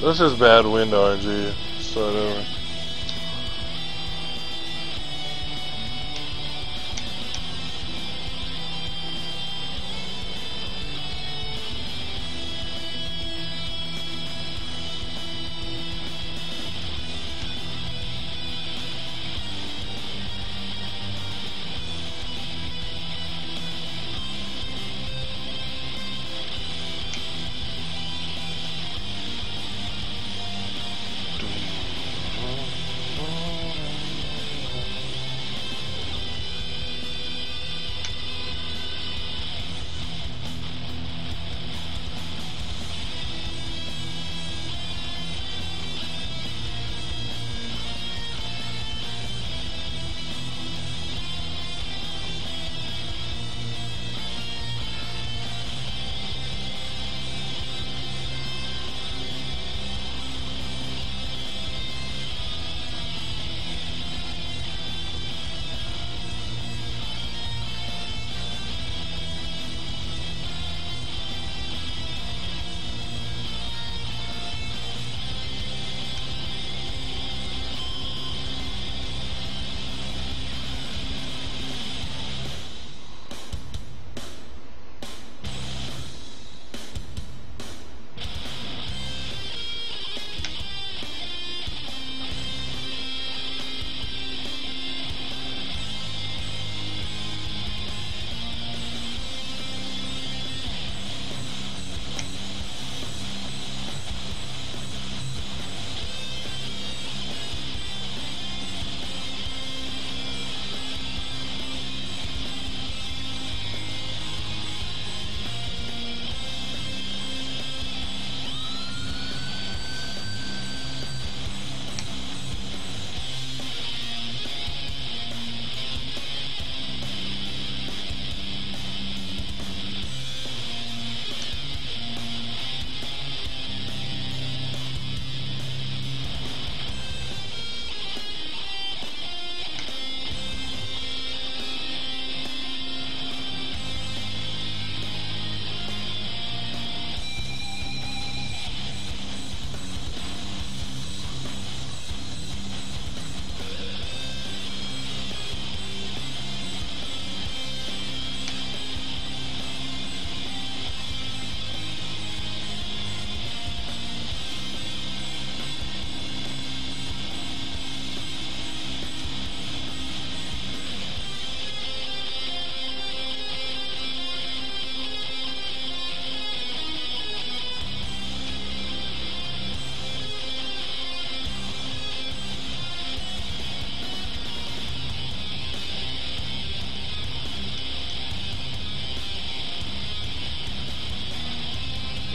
That's is bad wind RNG. Start over.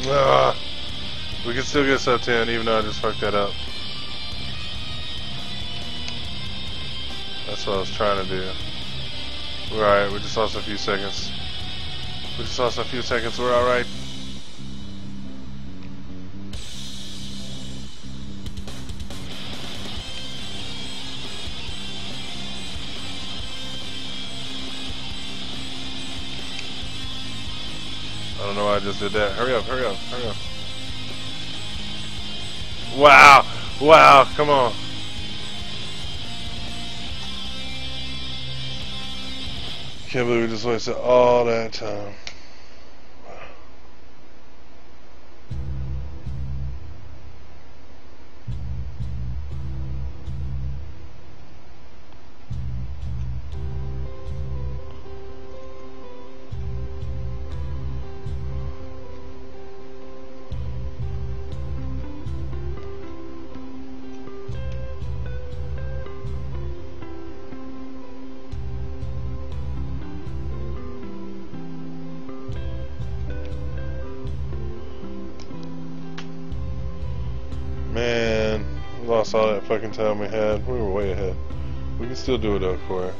We can still get sub 10 even though I just fucked that up. That's what I was trying to do. Alright, we just lost a few seconds. We just lost a few seconds, we're alright. I don't know why I just did that. Hurry up, hurry up, hurry up. Wow! Wow, come on. Can't believe we just wasted all that time. All that fucking time we had. We were way ahead. We can still do it though, Corey.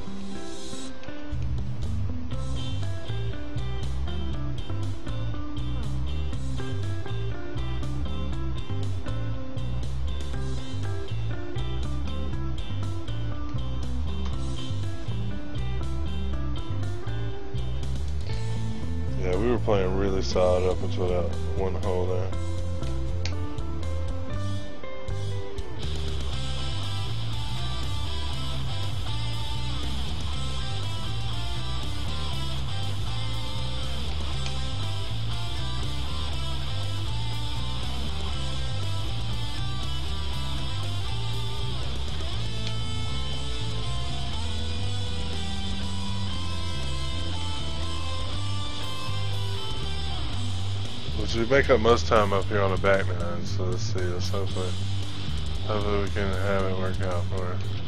Yeah, we were playing really solid up until that one hole there. Which we make up most time up here on the back nine, so let's see, let's hopefully, hopefully we can have it work out for us.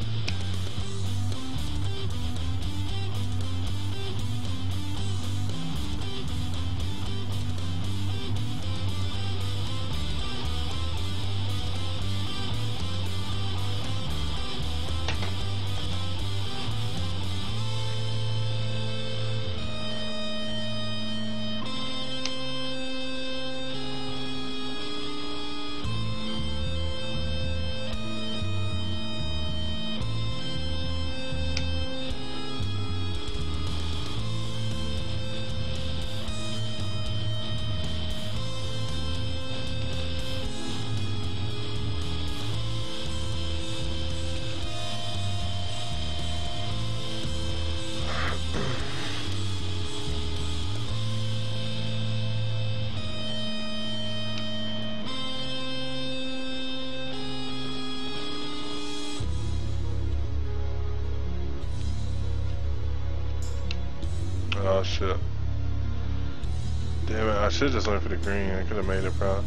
Damn it, I should just went for the green. I could have made it proud.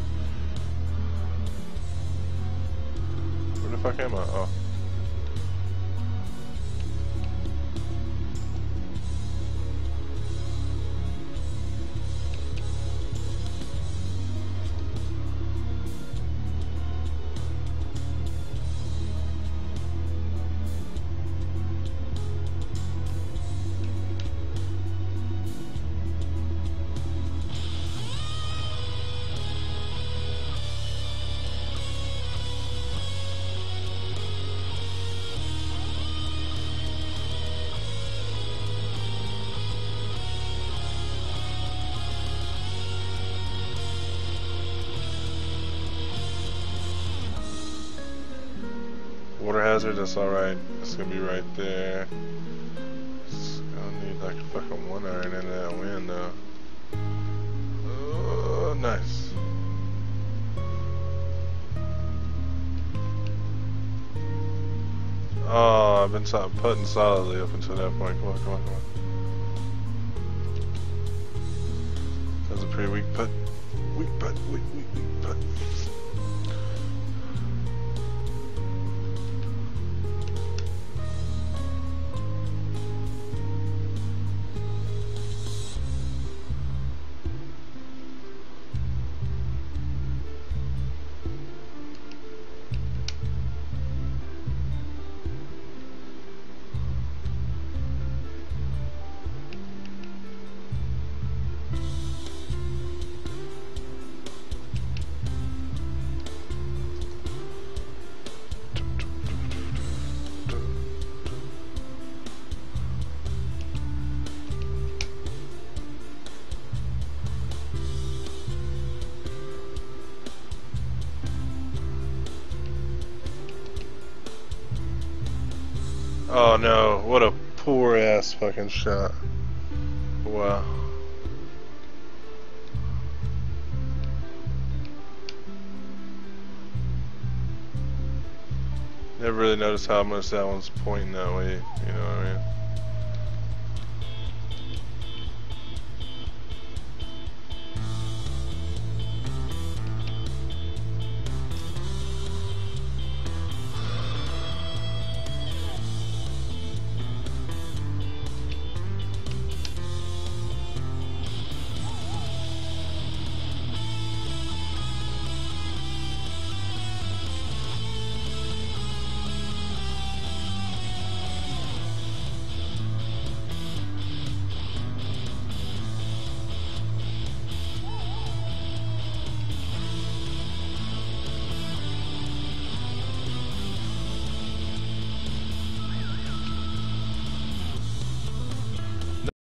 Where the fuck am I? Oh. Water hazard, that's alright. It's gonna be right there. It's gonna need like a fucking one iron into that wind though. Oh, nice. Oh, I've been putting solidly up until that point. Come on, come on, come on. That was a pretty weak putt. Weak putt, weak, weak, weak putt. Oh no, what a poor ass fucking shot. Wow. Never really noticed how much that one's pointing that way, you know what I mean?